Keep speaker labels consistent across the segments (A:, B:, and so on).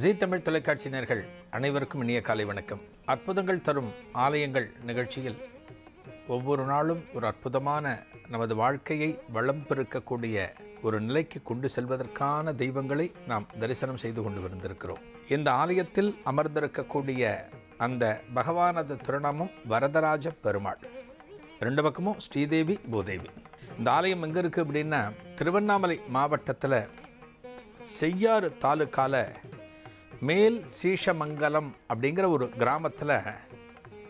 A: ஜீ தமிழ் தொலைக்காட்சி நேர்கள் அனைவருக்கும் இனிய காலை வணக்கம். அற்புதங்கள் தரும் ஆலயங்கள் நிகழ்ச்சியில் ஒவ்வொரு நாளும் ஒரு அற்புதமான நமது வாழ்க்கையை வளம் பெருக்கக்கூடிய ஒரு நிலைக்கு கொண்டு செல்வதற்கான தெய்வங்களை நாம் தரிசனம் செய்து கொண்டு வந்திருக்கிறோம். இந்த ஆலயத்தில் அமர்ந்திருக்கக்கூடிய அந்த பகவானது திருநாமம் வரதராஜ பெருமாள். ரெண்டு பக்கமும் ஸ்ரீதேவி பூதேவி. இந்த ஆலயம் எங்கே இருக்குது அப்படின்னா திருவண்ணாமலை மாவட்டத்தில் செய்யாறு தாலுக்கால மேல் சீஷமங்கலம் அப்படிங்கிற ஒரு கிராமத்தில்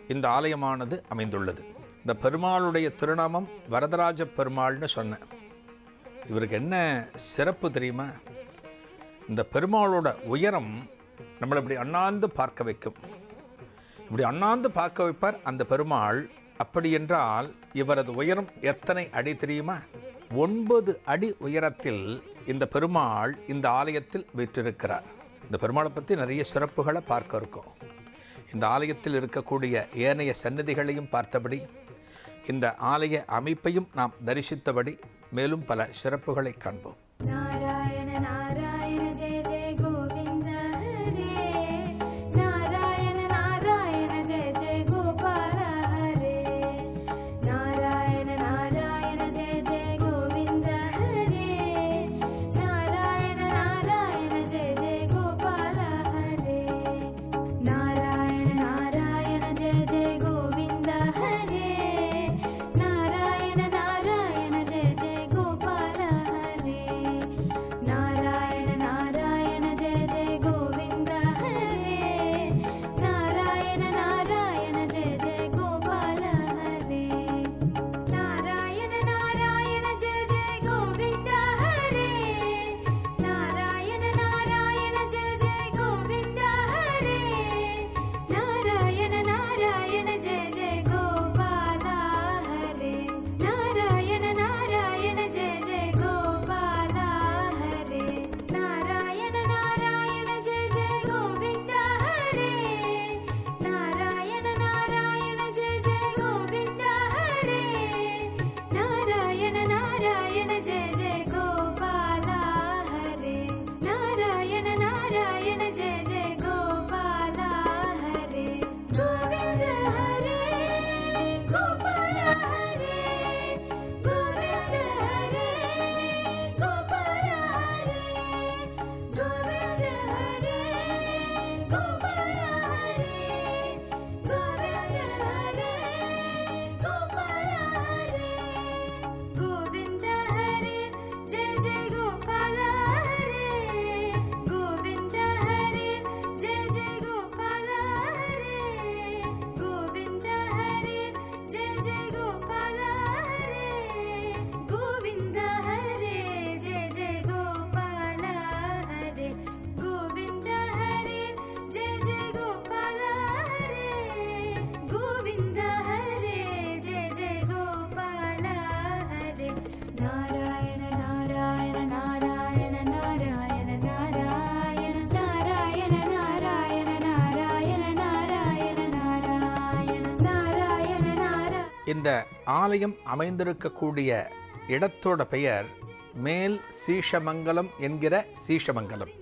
A: இந்த ஆலயமானது அமைந்துள்ளது. இந்த பெருமாளுடைய திருநாமம் வரதராஜ பெருமாள்னு சொன்னேன். இவருக்கு என்ன சிறப்பு தெரியுமா? இந்த பெருமாளோட உயரம் நம்மளை இப்படி அண்ணாந்து பார்க்க வைக்கும். இப்படி அண்ணாந்து பார்க்க வைப்பார் அந்த பெருமாள். அப்படி என்றால் இவரது உயரம் எத்தனை அடி தெரியுமா? ஒன்பது அடி உயரத்தில் இந்த பெருமாள் இந்த ஆலயத்தில் விற்றிருக்கிறார். இந்த பெருமாளை பற்றி நிறைய சிறப்புகளை பார்க்க இருக்கும். இந்த ஆலயத்தில் இருக்கக்கூடிய ஏனைய சன்னதிகளையும் பார்த்தபடி இந்த ஆலய அமைப்பையும் நாம் தரிசித்தபடி மேலும் பல சிறப்புகளை காண்போம்.
B: நாராயண நாராயண.
A: இந்த ஆலயம் அமைந்திருக்கக்கூடிய இடத்தோட பெயர் மேல் சீஷமங்கலம் என்கிற சீஷமங்கலம்.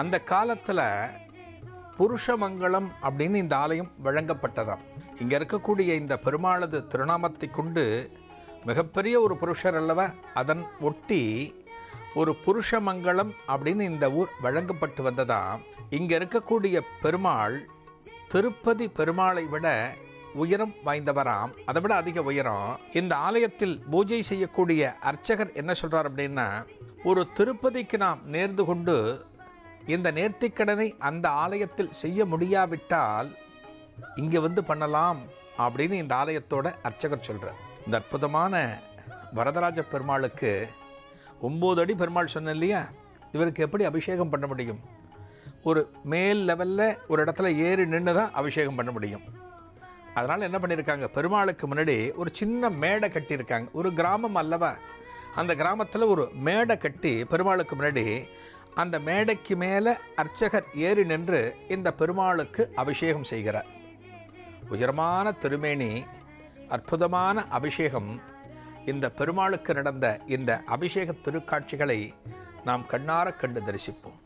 A: அந்த காலத்தில் புருஷமங்கலம் அப்படின்னு இந்த ஆலயம் வழங்கப்பட்டதாம். இங்கே இருக்கக்கூடிய இந்த பெருமாளது திருநாமத்தை கொண்டு மிகப்பெரிய ஒரு புருஷர் அல்லவா? அதன் ஒட்டி ஒரு புருஷமங்கலம் அப்படின்னு இந்த ஊர் வழங்கப்பட்டு வந்ததாம். இங்கே இருக்கக்கூடிய பெருமாள் திருப்பதி பெருமாளை விட உயரம் வாய்ந்தவராம். அதை விட அதிக உயரம். இந்த ஆலயத்தில் பூஜை செய்யக்கூடிய அர்ச்சகர் என்ன சொல்றார் அப்படின்னா ஒரு திருப்பதிக்கு நாம் நேர்ந்து கொண்டு இந்த நேர்த்திக்கடனை அந்த ஆலயத்தில் செய்ய முடியாவிட்டால் இங்கே வந்து பண்ணலாம் அப்படின்னு இந்த ஆலயத்தோட அர்ச்சகர் சொல்கிறார் இந்த அற்புதமான வரதராஜ பெருமாளுக்கு ஒம்பது அடி பெருமாள் சொன்னேன் இல்லையா? இவருக்கு எப்படி அபிஷேகம் பண்ண முடியும்? ஒரு மேல் லெவலில் ஒரு இடத்துல ஏறி நின்று தான் அபிஷேகம் பண்ண முடியும். அதனால் என்ன பண்ணியிருக்காங்க பெருமாளுக்கு முன்னாடி ஒரு சின்ன மேடை கட்டியிருக்காங்க. ஒரு கிராமம் அல்லவா? அந்த கிராமத்தில் ஒரு மேடை கட்டி பெருமாளுக்கு முன்னாடி அந்த மேடைக்கு மேலே அர்ச்சகர் ஏறி நின்று இந்த பெருமாளுக்கு அபிஷேகம் செய்கிறார். உயரமான திருமேனி அற்புதமான அபிஷேகம் இந்த பெருமாளுக்கு நடந்த இந்த அபிஷேக திருக்காட்சிகளை நாம் கண்ணார கண்டு தரிசிப்போம்.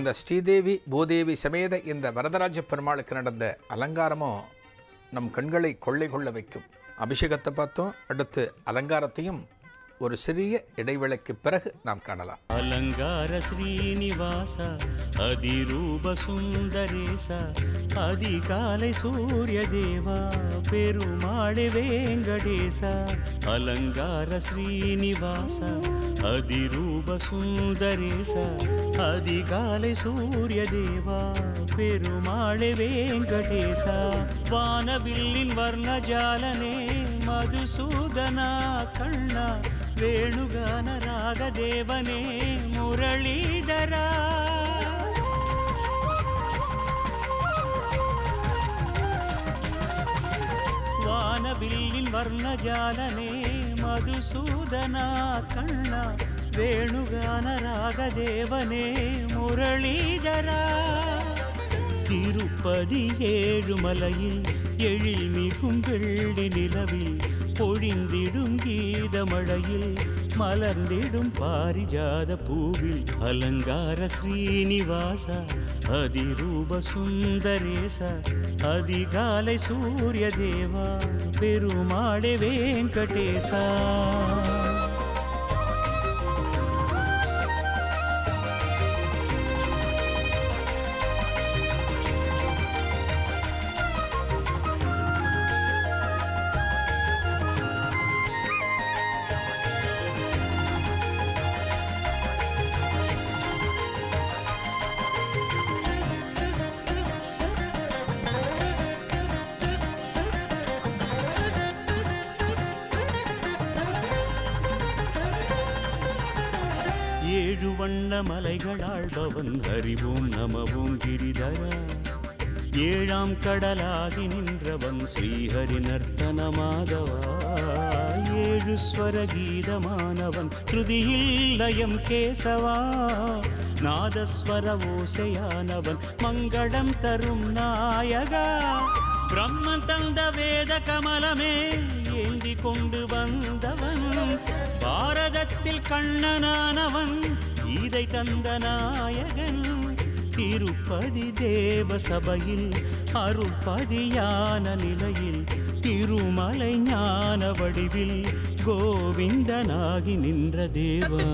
A: அந்த ஸ்ரீதேவி பூதேவி சமேத இந்த வரதராஜ பெருமாளுக்கு நடந்த அலங்காரமும் நம் கண்களை கொள்ளை கொள்ள வைக்கும். அபிஷேகத்தை பார்த்தோம். அடுத்து அலங்காரத்தையும் ஒரு சிறிய இடைவேளைக்கு பிறகு நாம் காணலாம்.
C: அலங்கார ஸ்ரீனிவாச அதிரூப சுந்தரேசா அதிகாலை சூரிய தேவா பெருமாளே வேங்கடேச அலங்கார ஸ்ரீனிவாசா ಅದಿರೂಪ ಸುಂದರೇಶ ಅಧಿಕಾಲೆ ಸೂರ್ಯ ದೇವ ಪೆರುಮಾಳೆ ವೆಂಕಟೇಶ ವಾನವಿಲ್ಲಿನ್ ವರ್ಣಜಾಲನೆ ಮಧುಸೂದನ ಕಣ್ಣ ವೇಣುಗಾನ ರಾಗದೇವನೇ ಮುರಳೀಧರ ವಾನವಿಲ್ಲಿನ್ ವರ್ಣಜಾಲನೆ ಮಧುಸೂದನ ಕಣ್ಣ ವೇಣುಗಾನ ರಾಗದೇವನೇ ಮುರಳೀಧರ திருப்பதி ஏழுமலையில் எழில் மிகும் வெள்ளி நிலவில் பொழிந்திடும் கீதமழையில் மலர்ந்திடும் பாரிஜாத பூவில் அலங்கார ஸ்ரீனிவாச அதிரூப சுந்தரேச அதிகாலை சூரிய தேவா பெருமாளே வெங்கடேசா. மலைகளாழ்பவன் ஹரிவோம் நமவோம் கிரிதரா. ஏழாம் கடலாகி நின்றவன் ஸ்ரீஹரி நர்த்தன ஏழு ஸ்வர கீதமானவன் ஸ்ருதியில் லயம் கேசவா. நாதஸ்வர ஓசையானவன் மங்களம் தரும் நாயகா. பிரம்மன் தந்த வேத கமலமே ஏந்தி கொண்டு வந்தவன். பாரதத்தில் கண்ணனானவன் இதை தந்த நாயகன் திருப்பதி தேவ சபையில் அருள்பதியான நிலையில் திருமலை ஞான வடிவில் கோவிந்தனாகி நின்ற தேவா.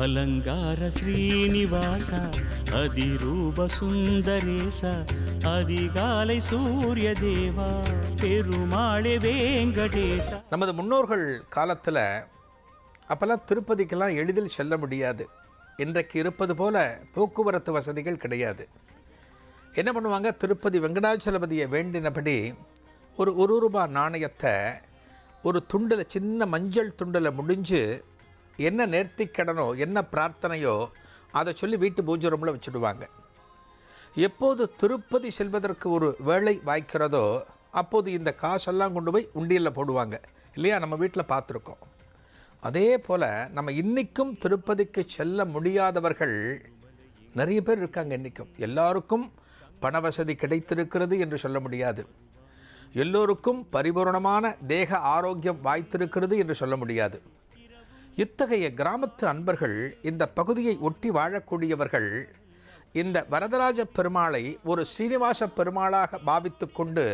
C: அலங்கார ஸ்ரீனிவாச அதிரூப சுந்தரேச அதிகாலை சூரிய தேவா பெருமாளே வேங்கடேசா.
A: நமது முன்னோர்கள் காலத்தில் அப்போல்லாம் திருப்பதிக்கெல்லாம் எளிதில் செல்ல முடியாது. இன்றைக்கு இருப்பது போல போக்குவரத்து வசதிகள் கிடையாது. என்ன பண்ணுவாங்க? திருப்பதி வெங்கடாச்சலபதியை வேண்டினபடி ஒரு ஒரு ரூபா நாணயத்தை ஒரு துண்டில் சின்ன மஞ்சள் துண்டில் முடிஞ்சு என்ன நேர்த்திக்கடனோ என்ன பிரார்த்தனையோ அதை சொல்லி வீட்டு பூஜை ரூமில் வச்சுடுவாங்க. எப்போது திருப்பதி செல்வதற்கு ஒரு வேலை வாய்க்கிறதோ அப்போது இந்த காசெல்லாம் கொண்டு போய் உண்டியலில் போடுவாங்க. இல்லையா? நம்ம வீட்டில் பார்த்துருக்கோம். அதே போல் நம்ம இன்றைக்கும் திருப்பதிக்கு செல்ல முடியாதவர்கள் நிறைய பேர் இருக்காங்க இன்றைக்கும் எல்லாருக்கும் பண வசதி கிடைத்திருக்கிறது என்று சொல்ல முடியாது. எல்லோருக்கும் பரிபூரணமான தேக ஆரோக்கியம் வாய்த்திருக்கிறது என்று சொல்ல முடியாது. இத்தகைய கிராமத்து அன்பர்கள் இந்த பகுதியை ஒட்டி வாழக்கூடியவர்கள் இந்த வரதராஜ பெருமாளை ஒரு ஸ்ரீனிவாச பெருமாளாக பாவித்து கொண்டு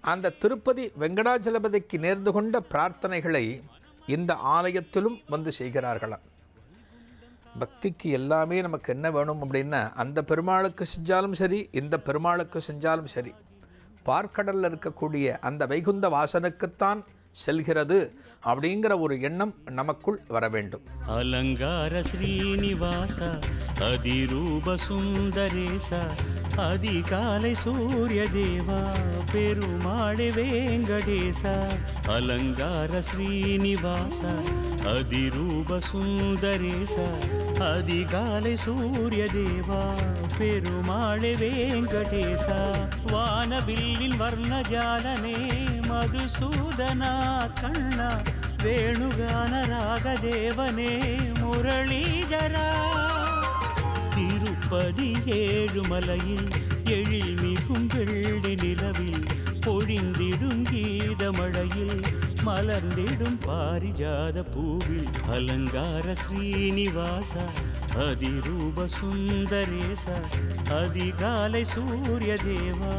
A: அந்த திருப்பதி வெங்கடாஜலபதிக்கு நேர்ந்து கொண்ட பிரார்த்தனைகளை இந்த ஆலயத்திலும் வந்து செய்கிறார்களாம். பக்திக்கு எல்லாமே நமக்கு என்ன வேணும் அப்படின்னா அந்த பெருமாளுக்கு செஞ்சாலும் சரி இந்த பெருமாளுக்கு செஞ்சாலும் சரி பார்க்கடலில் இருக்கக்கூடிய அந்த வைகுந்த வாசனுக்குத்தான் செல்கிறது. அப்படிங்கிற ஒரு எண்ணம் நமக்குள் வர வேண்டும்.
C: அலங்கார ஸ்ரீனிவாசா அதிரூப சுந்தரேசா அதிகாலை சூரிய தேவா பெருமாளே வேங்கடேசா. அலங்கார ஸ்ரீனிவாசா அதிரூப சுந்தரேசா அதிகாலை சூரிய தேவா பெருமாளே வேங்கடேசா. வானவில்லின் வர்ணஜாலனே ಮಧುಸೂದನ ಕಣ್ಣ ವೇಣುಗಾನ ರಾಗದೇವನೇ ಮುರಳೀಧರ. திருப்பதி ஏழுமலையில் எழில் மிகும் வெள்ளி நிலவில் பொழிந்திடும் கீதமழையில் மலர்ந்திடும் பாரிஜாத பூவில் அலங்கார ஸ்ரீனிவாச அதிரூப சுந்தரேச அதிகாலை சூரிய தேவா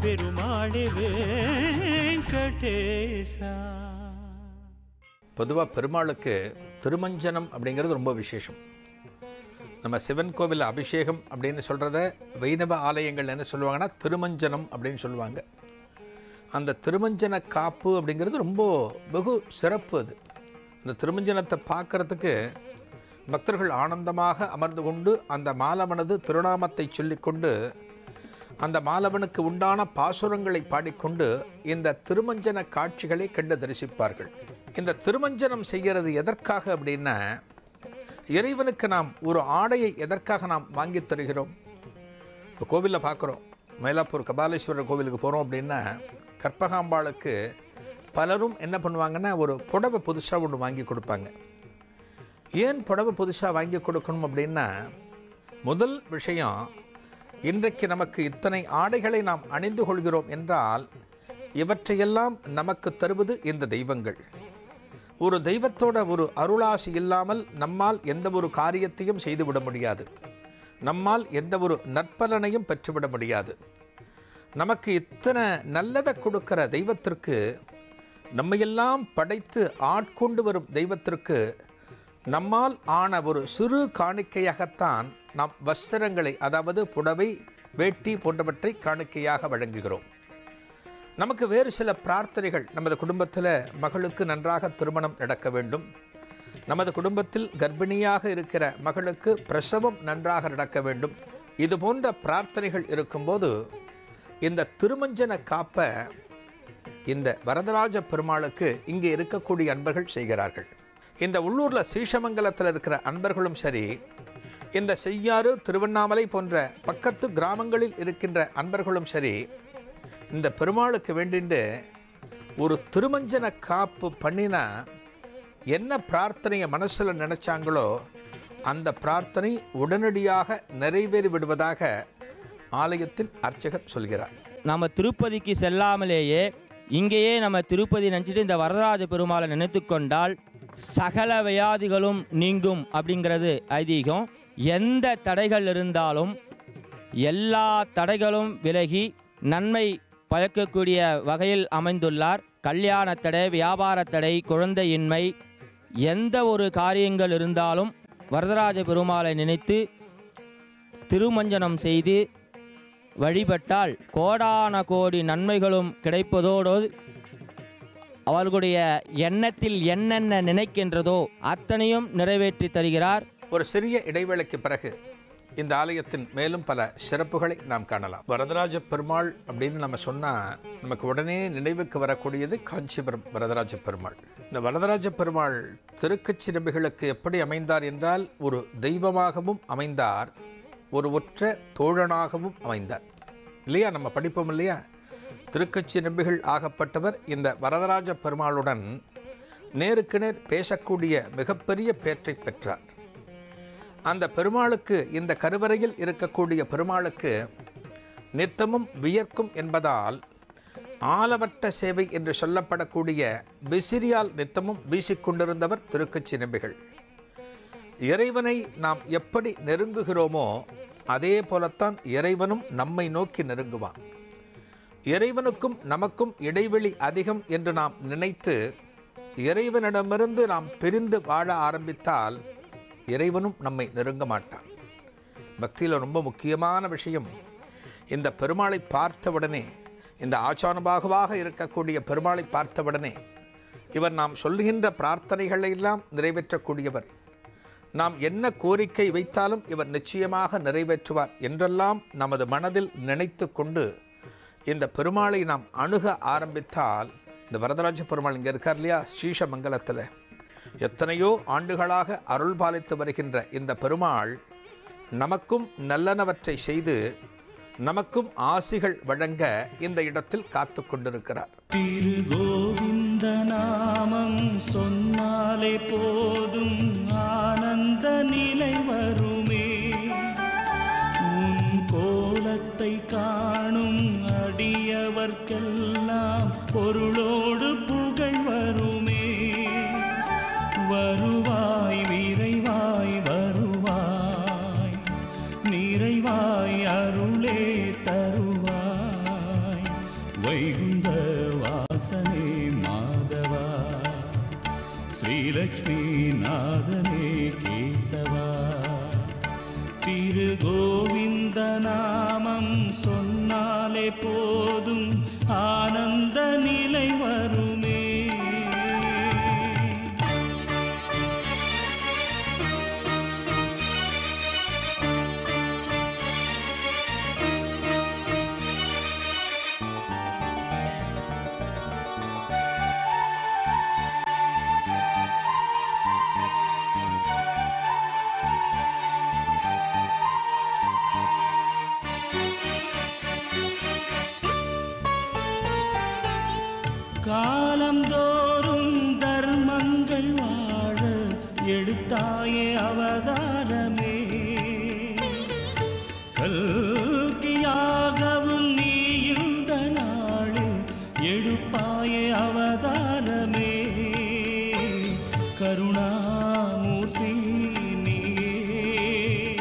C: பெருமாளே வெங்கடேசா.
A: பொதுவாக பெருமாளுக்கு திருமஞ்சனம் அப்படிங்கிறது ரொம்ப விசேஷம். நம்ம சிவன் கோவில் அபிஷேகம் அப்படின்னு சொல்கிறத வைணவ ஆலயங்கள் என்ன சொல்லுவாங்கன்னா திருமஞ்சனம் அப்படின்னு சொல்லுவாங்க. அந்த திருமஞ்சன காப்பு அப்படிங்கிறது ரொம்ப வெகு சிறப்பு அது. அந்த திருமஞ்சனத்தை பார்க்கறதுக்கு பக்தர்கள் ஆனந்தமாக அமர்ந்து கொண்டு அந்த மாலவனது திருநாமத்தை சொல்லிக்கொண்டு அந்த மாலவனுக்கு உண்டான பாசுரங்களை பாடிக்கொண்டு இந்த திருமஞ்சன காட்சிகளை கண்டு தரிசிப்பார்கள். இந்த திருமஞ்சனம் செய்கிறது எதற்காக அப்படின்னா இறைவனுக்கு நாம் ஒரு ஆடையை எதற்காக நாம் வாங்கித் தருகிறோம்? இப்போ கோவிலில் பார்க்குறோம். மயிலாப்பூர் கபாலேஸ்வரர் கோவிலுக்கு போகிறோம் அப்படின்னா கற்பகாம்பாளுக்கு பலரும் என்ன பண்ணுவாங்கன்னா ஒரு புடவை புதுசாக ஒன்று வாங்கி கொடுப்பாங்க. ஏன் புடவை புதுசாக வாங்கி கொடுக்கணும் அப்படின்னா முதல் விஷயம் இன்றைக்கு நமக்கு இத்தனை ஆடைகளை நாம் அணிந்து கொள்கிறோம் என்றால் இவற்றையெல்லாம் நமக்கு தருவது இந்த தெய்வங்கள். ஒரு தெய்வத்தோட ஒரு அருளாசி இல்லாமல் நம்மால் எந்த ஒரு காரியத்தையும் செய்துவிட முடியாது. நம்மால் எந்த ஒரு நற்பலனையும் பெற்றுவிட முடியாது. நமக்கு இத்தனை நல்லதை கொடுக்கிற தெய்வத்திற்கு நம்மையெல்லாம் படைத்து ஆட்கொண்டு வரும் தெய்வத்திற்கு நம்மால் ஆன ஒரு சிறு காணிக்கையாகத்தான் நாம் வஸ்திரங்களை அதாவது புடவை வேட்டி போன்றவற்றை காணிக்கையாக வழங்குகிறோம். நமக்கு வேறு சில பிரார்த்தனைகள் நமது குடும்பத்தில் மகளுக்கு நன்றாக திருமணம் நடக்க வேண்டும். நமது குடும்பத்தில் கர்ப்பிணியாக இருக்கிற மகளுக்கு பிரசவம் நன்றாக நடக்க வேண்டும். இது போன்ற பிரார்த்தனைகள் இருக்கும்போது இந்த திருமஞ்சன காப்பை இந்த வரதராஜ பெருமாளுக்கு இங்கே இருக்கக்கூடிய அன்பர்கள் செய்கிறார்கள். இந்த உள்ளூரில் ஸ்ரீஷமங்கலத்தில் இருக்கிற அன்பர்களும் சரி இந்த செய்யாறு திருவண்ணாமலை போன்ற பக்கத்து கிராமங்களில் இருக்கின்ற அன்பர்களும் சரி இந்த பெருமாளுக்கு வேண்டிண்டு ஒரு திருமஞ்சன காப்பு பண்ணினா என்ன பிரார்த்தனையை மனசில் நினச்சாங்களோ அந்த பிரார்த்தனை உடனடியாக நிறைவேறி விடுவதாக ஆலயத்தின் அர்ச்சகர் சொல்கிறார்.
D: நம்ம திருப்பதிக்கு செல்லாமலேயே இங்கேயே நம்ம திருப்பதி நினச்சிட்டு இந்த வரதராஜ பெருமாளை நினைத்து கொண்டால் சகல வியாதிகளும் நீங்கும் அப்படிங்கிறது ஐதீகம். எந்த தடைகள் இருந்தாலும் எல்லா தடைகளும் விலகி நன்மை பயக்கக்கூடிய வகையில் அமைந்துள்ளார். கல்யாண தடை வியாபார தடை குழந்தையின்மை எந்த ஒரு காரியங்கள் இருந்தாலும் வரதராஜ பெருமாளை நினைத்து திருமஞ்சனம் செய்து வழிபட்டால் கோடான கோடி நன்மைகளும் கிடைப்பதோடு அவர்களுடைய எண்ணத்தில் என்னென்ன நினைக்கின்றதோ அத்தனையும் நிறைவேற்றி தருகிறார்.
A: ஒரு சிறிய இடைவேளைக்கு பிறகு இந்த ஆலயத்தின் மேலும் பல சிறப்புகளை நாம் காணலாம். வரதராஜ பெருமாள் அப்படின்னு நம்ம சொன்னால் நமக்கு உடனே நினைவுக்கு வரக்கூடியது காஞ்சிபுரம் வரதராஜ பெருமாள். இந்த வரதராஜ பெருமாள் திருக்கச்சிரம்பிகளுக்கு எப்படி அமைந்தார் என்றால் ஒரு தெய்வமாகவும் அமைந்தார். ஒரு ஒற்ற தோழனாகவும் அமைந்தார். இல்லையா? நம்ம படிப்போம் இல்லையா? திருக்கச்சி நம்பிகள் ஆகப்பட்டவர் இந்த வரதராஜ பெருமாளுடன் நேருக்கு நேர் பேசக்கூடிய மிகப்பெரிய பேற்றை பெற்றார். அந்த பெருமாளுக்கு இந்த கருவறையில் இருக்கக்கூடிய பெருமாளுக்கு நித்தமும் வியர்க்கும் என்பதால் ஆலவட்ட சேவை என்று சொல்லப்படக்கூடிய விசிறியால் நித்தமும் வீசிக்கொண்டிருந்தவர் திருக்கச்சி நம்பிகள். இறைவனை நாம் எப்படி நெருங்குகிறோமோ அதே போலத்தான் இறைவனும் நம்மை நோக்கி நெருங்குவான். இறைவனுக்கும் நமக்கும் இடைவெளி அதிகம் என்று நாம் நினைத்து இறைவனிடமிருந்து நாம் பிரிந்து வாழ ஆரம்பித்தால் இறைவனும் நம்மை நெருங்க மாட்டான். பக்தியில் ரொம்ப முக்கியமான விஷயம் இந்த பெருமாளை பார்த்தவுடனே இந்த ஆச்சானுபாகுவாக இருக்கக்கூடிய பெருமாளை பார்த்தவுடனே இவர் நாம் சொல்லுகின்ற பிரார்த்தனைகளை எல்லாம் நிறைவேற்றக்கூடியவர். நாம் என்ன கோரிக்கை வைத்தாலும் இவர் நிச்சயமாக நிறைவேற்றுவார் என்றெல்லாம் நமது மனதில் நினைத்து கொண்டு இந்த பெருமாளை நாம் அணுக ஆரம்பித்தால் இந்த வரதராஜ பெருமாள் இங்கே இருக்கார் இல்லையா? ஸ்ரீஷமங்கலத்தில். எத்தனையோ ஆண்டுகளாக அருள் பாலித்து வருகின்ற இந்த பெருமாள் நமக்கும் நல்லனவற்றை செய்து நமக்கும் ஆசிகள் வழங்க இந்த இடத்தில் காத்து கொண்டிருக்கிறார்.
C: திரு கோவிந்த நாமம் சொன்னாலே போதும் அந்த நிலை வருமே. உன் கோலத்தை காணும் அடியவர்க்கெல்லாம் பொருளோ கருணாமூர்த்தி நீயே.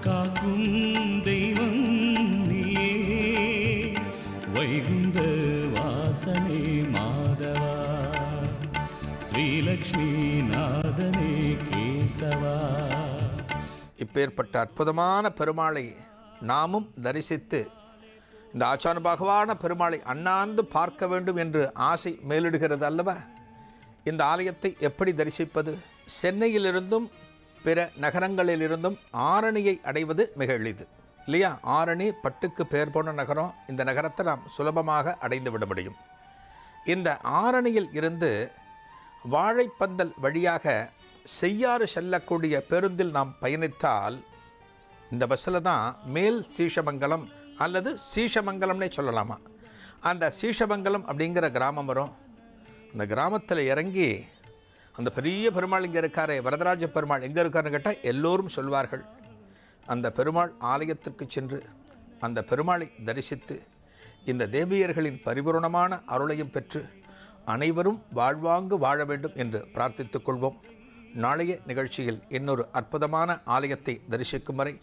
C: காக்கும் தெய்வம் நீயே. வைகுந்த வாசனே மாதவா. ஸ்ரீலக்ஷ்மி நாதனே கேசவா.
A: இப்பேற்பட்ட அற்புதமான பெருமாளை நாமும் தரிசித்து இந்த ஆச்சான பகவான பெருமாளை அண்ணாந்து பார்க்க வேண்டும் என்று ஆசை மேலிடுகிறது அல்லவா இந்த ஆலயத்தை எப்படி தரிசிப்பது? சென்னையிலிருந்தும் பிற நகரங்களிலிருந்தும் ஆரணியை அடைவது மிக எளிது. இல்லையா? ஆரணி பட்டுக்கு பெயர் போன நகரம். இந்த நகரத்தை நாம் சுலபமாக அடைந்து விட முடியும். இந்த ஆரணியில் இருந்து வாழைப்பந்தல் வழியாக செய்யாறு செல்லக்கூடிய பேருந்தில் நாம் பயணித்தால் இந்த பஸ்ஸில் தான் மேல் சீஷமங்கலம் அல்லது சீஷமங்கலம்னே சொல்லலாமா? அந்த சீஷமங்கலம் அப்படிங்கிற கிராமம் வரும். அந்த கிராமத்தில் இறங்கி அந்த பெரிய பெருமாள் இங்கே இருக்காரே வரதராஜ பெருமாள் எங்கே இருக்காருன்னு கேட்டால் எல்லோரும் சொல்வார்கள். அந்த பெருமாள் ஆலயத்திற்கு சென்று அந்த பெருமாளை தரிசித்து இந்த தேவியர்களின் பரிபூரணமான அருளையும் பெற்று அனைவரும் வாழ்வாங்கு வாழ வேண்டும் என்று பிரார்த்தித்துக் கொள்வோம். நாளைய நிகழ்ச்சியில் இன்னொரு அற்புதமான ஆலயத்தை தரிசிக்கும் வரை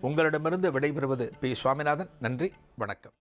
A: உங்களிடமிருந்து விடைபெறுவது பி. சுவாமிநாதன். நன்றி வணக்கம்.